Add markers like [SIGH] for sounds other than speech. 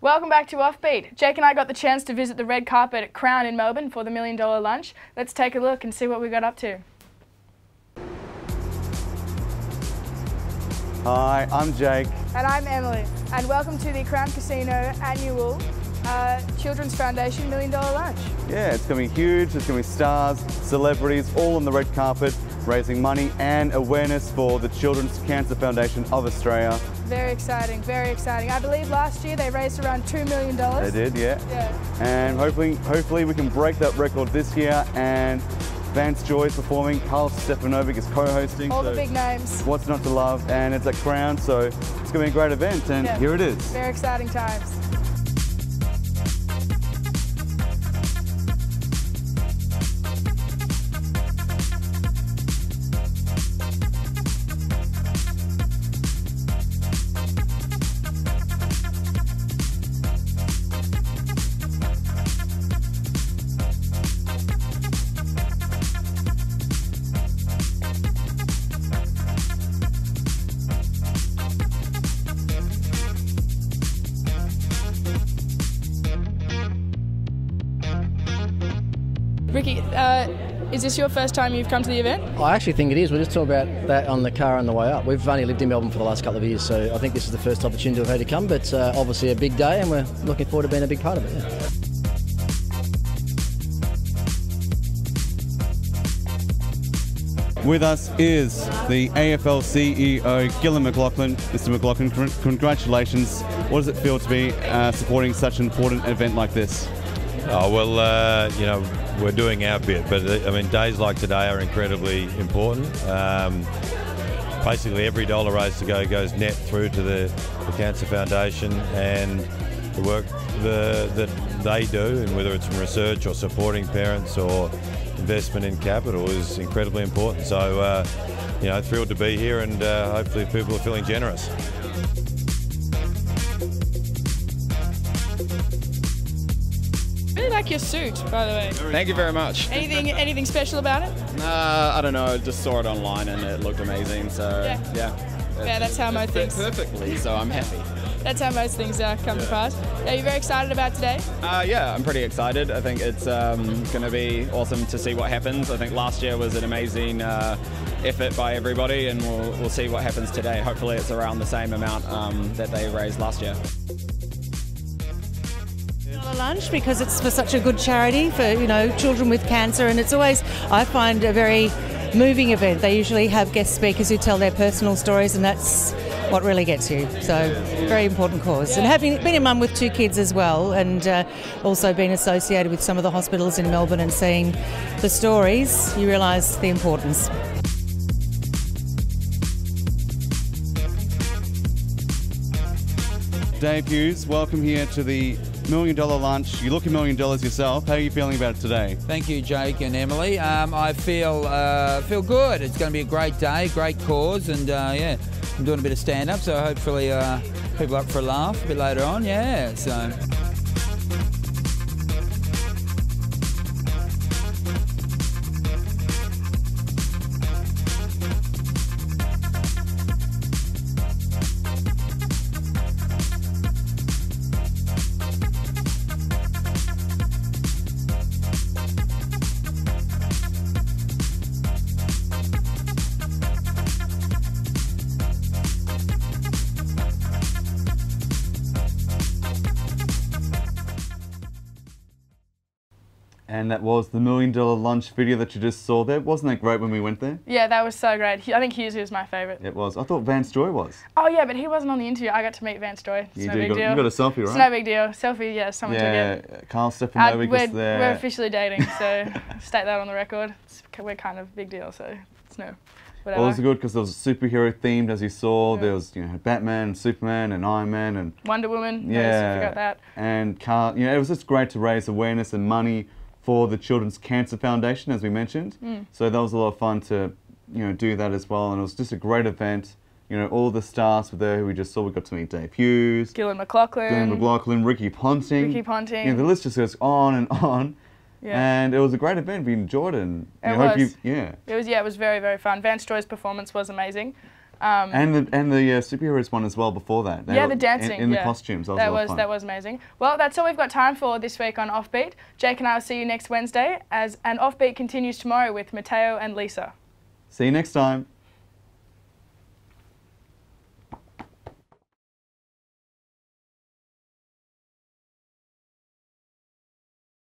Welcome back to Offbeat. Jake and I got the chance to visit the red carpet at Crown in Melbourne for the Million Dollar Lunch. Let's take a look and see what we got up to. Hi, I'm Jake. And I'm Emily. And welcome to the Crown Casino annual uh, Children's Foundation Million Dollar Lunch. Yeah, it's going to be huge. It's going to be stars, celebrities, all on the red carpet, raising money and awareness for the Children's Cancer Foundation of Australia. Very exciting, very exciting. I believe last year they raised around $2 million. They did, yeah. Yeah. And hopefully, hopefully we can break that record this year and Vance Joy is performing, Karl Stefanovic is co-hosting. All so the big names. What's not to love? And it's at Crown, so it's going to be a great event and Yeah. here it is. Very exciting times. Ricky, uh, is this your first time you've come to the event? I actually think it is. We just talked about that on the car on the way up. We've only lived in Melbourne for the last couple of years, so I think this is the first opportunity we've had to come. But uh, obviously a big day, and we're looking forward to being a big part of it. Yeah. With us is the AFL CEO, Gillon McLachlan. Mr. McLachlan, con- congratulations. What does it feel to be uh, supporting such an important event like this? Oh, well, uh, you know, we're doing our bit, but uh, I mean, days like today are incredibly important. Um, basically, every dollar raised to go goes net through to the, the Cancer Foundation and the work the, that they do, and whether it's from research or supporting parents or investment in capital, is incredibly important. So, uh, you know, thrilled to be here, and uh, hopefully, people are feeling generous. Like your suit, by the way. Thank you very much. Anything, anything special about it? Uh, I don't know, I just saw it online and it looked amazing, so Yeah. yeah. Yeah, that's how most things. perfectly, so I'm happy. That's how most things uh, come to pass. Are you very excited about today? Uh, yeah, I'm pretty excited. I think it's um, going to be awesome to see what happens. I think last year was an amazing uh, effort by everybody, and we'll, we'll see what happens today. Hopefully, it's around the same amount um, that they raised last year. Lunch because it's for such a good charity for you know children with cancer and it's always I find a very moving event. They usually have guest speakers who tell their personal stories and that's what really gets you. So very important cause. And having been a mum with two kids as well and uh, also been associated with some of the hospitals in Melbourne and seeing the stories, you realise the importance. Dave Hughes, welcome here to the Million Dollar Lunch. You look a million dollars yourself. How are you feeling about it today? Thank you, Jake and Emily. Um, I feel uh, feel good. It's going to be a great day, great cause, and uh, yeah, I'm doing a bit of stand up, so hopefully uh, people up for a laugh a bit later on. Yeah, so. And that was the Million Dollar Lunch video that you just saw there. Wasn't that great when we went there? Yeah, that was so great. I think Hughes was my favourite. It was. I thought Vance Joy was. Oh yeah, but he wasn't on the interview. I got to meet Vance Joy. It's You no did. big You got, deal. you got a selfie, right? It's no big deal. Selfie, yeah, someone yeah, took it. Karl Uh, Stefanovic we're, was there. we're officially dating, so [LAUGHS] state that on the record. It's, we're kind of big deal, so it's no, whatever. Well, it was good because it was superhero themed, as you saw. There was, you know, Batman, Superman, and Iron Man, and Wonder Woman. yeah, Yeah. Forgot that. and Karl. You know, it was just great to raise awareness and money for the Children's Cancer Foundation, as we mentioned. Mm. So that was a lot of fun to, you know, do that as well, and it was just a great event. You know, all the stars were there who we just saw. We got to meet Dave Hughes, Gillon McLachlan. Glenn McLachlan, Ricky Ponting. Ricky Ponting. You know, the list just goes on and [LAUGHS] on. Yeah. And it was a great event. We enjoyed it. And It I hope you, was. yeah. It was yeah, it was very very fun. Vance Joy's performance was amazing. Um, And the and the uh, superheroes one as well before that. They yeah, were the dancing in, in yeah. the costumes. That was, that a was that was amazing. Well, that's all we've got time for this week on Offbeat. Jake and I will see you next Wednesday as an Offbeat continues tomorrow with Mateo and Lisa. See you next time.